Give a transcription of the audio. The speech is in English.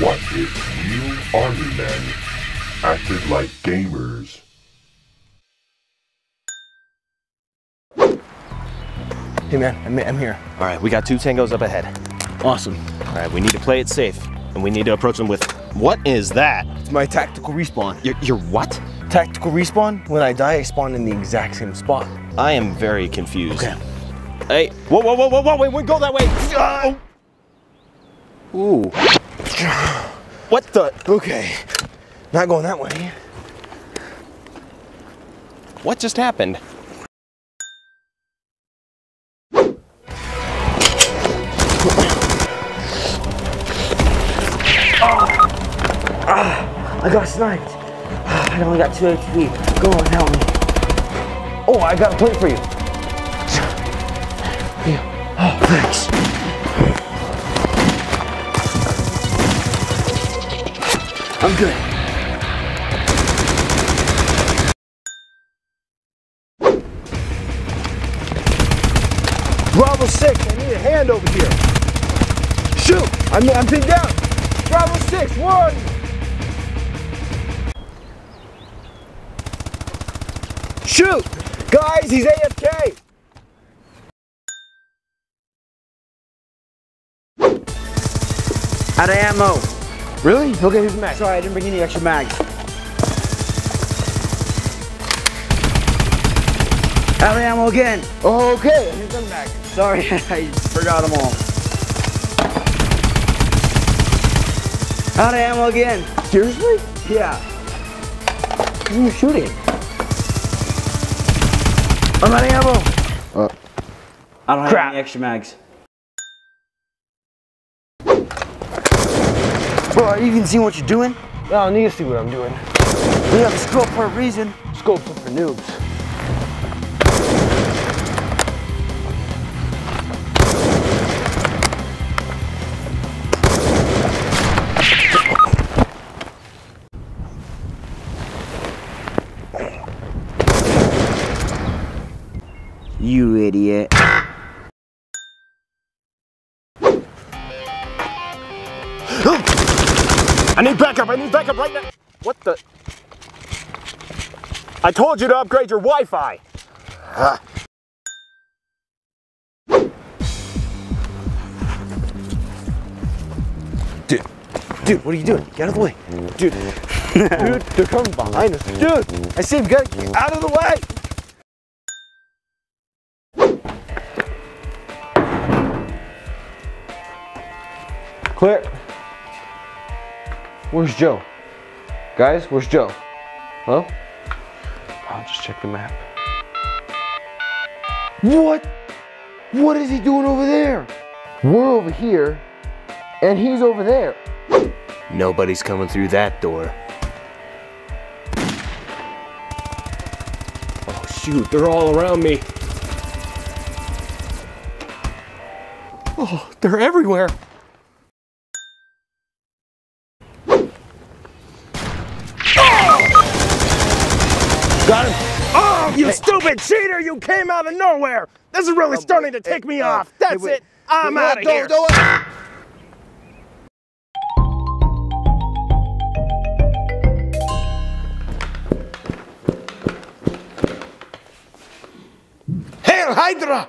What if real army men acted like gamers? Hey man, I'm, I'm here. All right, we got two tangos up ahead. Awesome. All right, we need to play it safe, and we need to approach them with. What is that? It's my tactical respawn. Your, your what? Tactical respawn? When I die, I spawn in the exact same spot. I am very confused. Okay. Hey, whoa, whoa, whoa, whoa, whoa, wait, wait, go that way. Ah! Oh. Ooh. What the? Okay. Not going that way. What just happened? Ah, I got sniped. Ah, I only got two HP. Go on, help me. Oh, I got a plate for you. Yeah. Oh, thanks. I'm good. Bravo 6, I need a hand over here. Shoot! I'm, I'm pinned down. Bravo 6, one! Shoot! Guys, he's AFK! Out of ammo. Really? Okay, here's his match. Sorry, I didn't bring any extra mags. Out of ammo again. Oh, okay, here's the match. Sorry, I forgot them all. Out of ammo again. Seriously? Yeah. Who are you shooting? I'm out of ammo. Uh, I don't have Crap. any extra mags. Bro, are you even seeing what you're doing? No, I need to see what I'm doing. We have a scope for a reason. Scope for noobs. You idiot. I need backup. I need backup right now. What the? I told you to upgrade your Wi-Fi. Dude, dude, what are you doing? Get out of the way. Dude, dude, they're coming behind us. Dude, I see him. Get out of the way. Clear. Where's Joe? Guys, where's Joe? Hello? I'll just check the map. What? What is he doing over there? We're over here, and he's over there. Nobody's coming through that door. Oh shoot, they're all around me. Oh, they're everywhere. Got him. Oh, you stupid cheater! You came out of nowhere. This is really starting to take me off. That's it. I'm out of here. Hail Hydra!